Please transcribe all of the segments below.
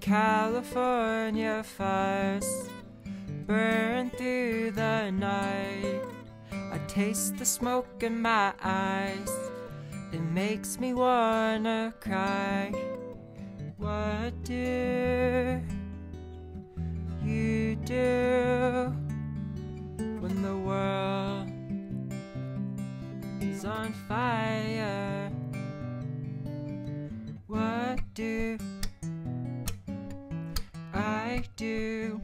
California fires burn through the night. I taste the smoke in my eyes. It makes me wanna cry. What do you do when the world is on fire? What do Do?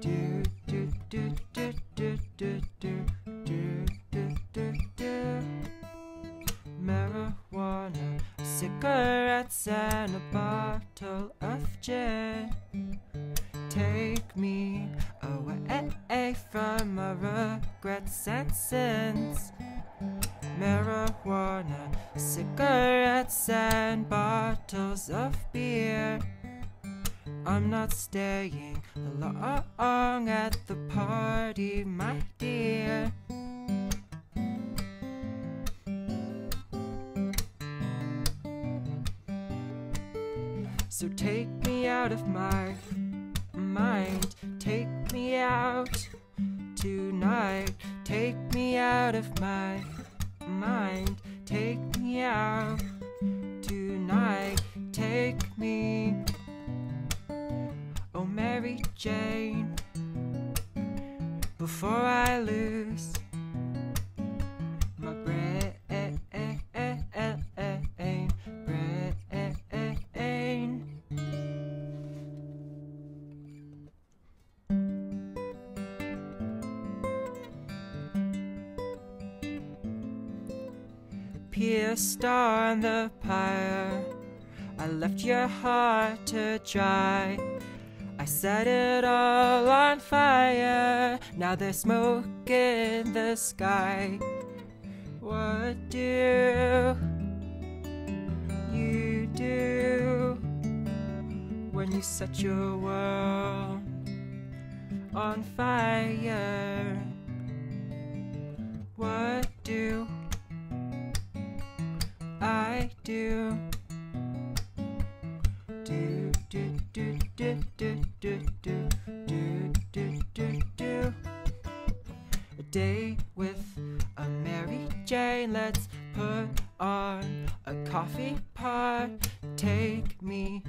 Do do do do do do do do do do do marijuana, cigarettes, and a bottle of gin. Take me away from my regrets and sins. Marijuana, cigarettes, and bottles of beer. I'm not staying long at the party, my dear. So take me out of my mind, take me out tonight, take me out of my mind, take me out tonight, take me. Jane, before I lose my brain. brain. Pierced on the pyre, I left your heart to dry. Set it all on fire. Now there's smoke in the sky. What do you do when you set your world on fire? What do I? Do do do do do do do a day with a Mary Jane. Let's put on a coffee pot. Take me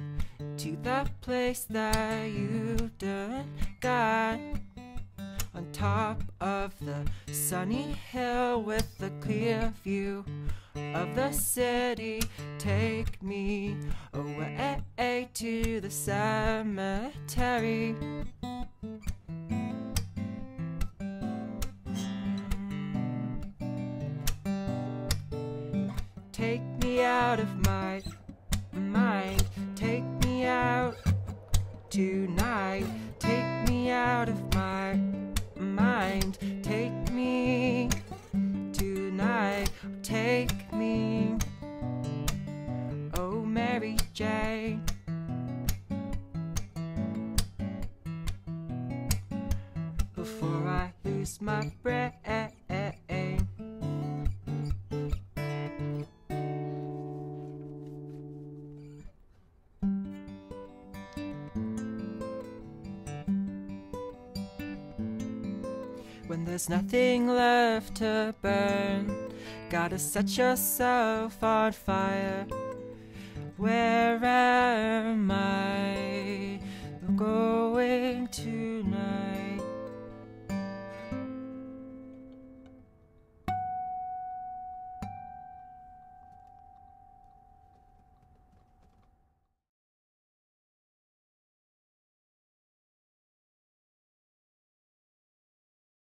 to the place that you done got. On top of the sunny hill with a clear view of the city, take me away to the cemetery. Take me out of my mind. Take me out tonight. Before I lose my brain. when there's nothing left to burn. Gotta set yourself on fire. Where am I going to